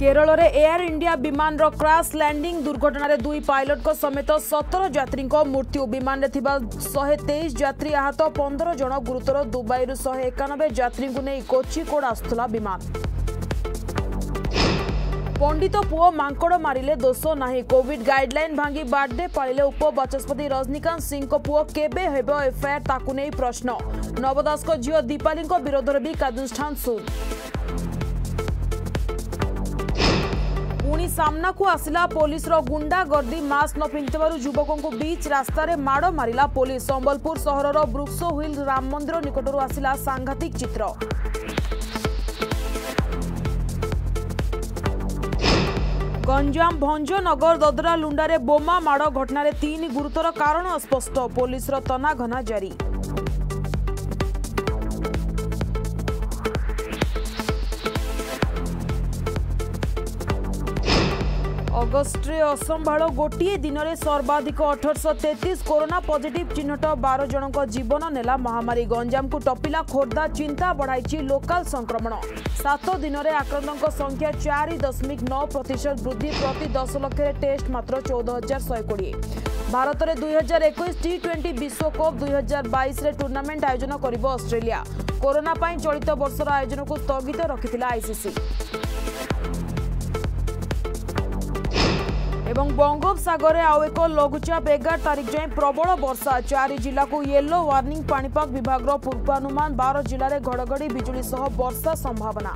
କେରଳରେ Air India ବିମାନର crash landing ଦୁର୍ଘଟଣାରେ ଦୁଇ ପାଇଲଟଙ୍କ ସମେତ ସତର ଯାତ୍ରୀଙ୍କ ମୃତ୍ୟୁ ବିମାନରେ ଥିବା ଶହେ ତେଇଶ ଯାତ୍ରୀ ଆହତ ପନ୍ଦର ଜଣ ଗୁରୁତର ଦୁବାଇରୁ ଶହେ ଏକାନବେ ଯାତ୍ରୀଙ୍କୁ ନେଇ କୋଚିକୋଡ଼ ଆସୁଥିଲା ବିମାନ ପଣ୍ଡିତ ପୁଅ ମାଙ୍କଡ଼ ମାରିଲେ ଦୋଷ ନାହିଁ କୋଭିଡ୍ ଗାଇଡ୍ଲାଇନ୍ ଭାଙ୍ଗି ବାର୍ଥଡେ ପାଳିଲେ ଉପବାଚସ୍ପତି ରଜନୀକାନ୍ତ ସିଂଙ୍କ ପୁଅ କେବେ ହେବ ଏଫ୍ଆଇଆର୍ ତାକୁ ନେଇ ପ୍ରଶ୍ନ ନବଦାସଙ୍କ ଝିଅ ଦୀପାଲିଙ୍କ ବିରୋଧରେ ବି କାର୍ଯ୍ୟାନୁଷ୍ଠାନ ସୁଟ୍ ପାଇଁ ସାମ୍ନାକୁ ଆସିଲା ପୋଲିସର ଗୁଣ୍ଡାଗର୍ଦ୍ଦି ମାସ୍କ ନ ପିନ୍ଧିଥିବାରୁ ଯୁବକଙ୍କୁ ବିଚ୍ ରାସ୍ତାରେ ମାଡ଼ ମାରିଲା ପୋଲିସ ସମ୍ବଲପୁର ସହରର ବୃକ୍ଷ ହ୍ୱିଲ୍ ରାମ ମନ୍ଦିର ନିକଟରୁ ଆସିଲା ସାଂଘାତିକ ଚିତ୍ର ଗଞ୍ଜାମ ଭଞ୍ଜନଗର ଦଦରା ଲୁଣ୍ଡାରେ ବୋମା ମାଡ଼ ଘଟଣାରେ ତିନି ଗୁରୁତର କାରଣ ଅସ୍ପଷ୍ଟ ପୋଲିସର ତନାଘନା ଜାରି ଅଗଷ୍ଟରେ ଅସମ୍ଭାଳ ଗୋଟିଏ ଦିନରେ ସର୍ବାଧିକ ଅଠରଶହ ତେତିଶ କରୋନା ପଜିଟିଭ୍ ଚିହ୍ନଟ ବାର ଜଣଙ୍କ ଜୀବନ ନେଲା ମହାମାରୀ ଗଞ୍ଜାମକୁ ଟପିଲା ଖୋର୍ଦ୍ଧା ଚିନ୍ତା ବଢ଼ାଇଛି ଲୋକାଲ ସଂକ୍ରମଣ ସାତ ଦିନରେ ଆକ୍ରାନ୍ତଙ୍କ ସଂଖ୍ୟା ଚାରି ଦଶମିକ ନଅ ପ୍ରତିଶତ ବୃଦ୍ଧି ପ୍ରତି ଦଶ ଲକ୍ଷରେ ଟେଷ୍ଟ ମାତ୍ର ଚଉଦ ହଜାର ଶହେ କୋଡ଼ିଏ ଭାରତରେ ଦୁଇ ହଜାର ଏକୋଇଶ ଟି ଟ୍ୱେଣ୍ଟି ବିଶ୍ୱକପ୍ ଦୁଇ ହଜାର ବାଇଶରେ ଟୁର୍ଣ୍ଣାମେଣ୍ଟ ଆୟୋଜନ କରିବ ଅଷ୍ଟ୍ରେଲିଆ କରୋନା ପାଇଁ ଚଳିତ ବର୍ଷର ଆୟୋଜନକୁ ସ୍ଥଗିତ ରଖିଥିଲା ଆଇସିସି এবং বঙ্গোপসাগরে আও এক লঘুচাপ 18 তারিখ জয় প্রবল বর্ষা জারি জেলা কো ইয়েলো ওয়ার্নিং পানি পাক বিভাগৰ পূর্বাভাস 12 জিলাৰে ঘড়ঘড়ি বিজুলি সহ বর্ষা সম্ভাবনা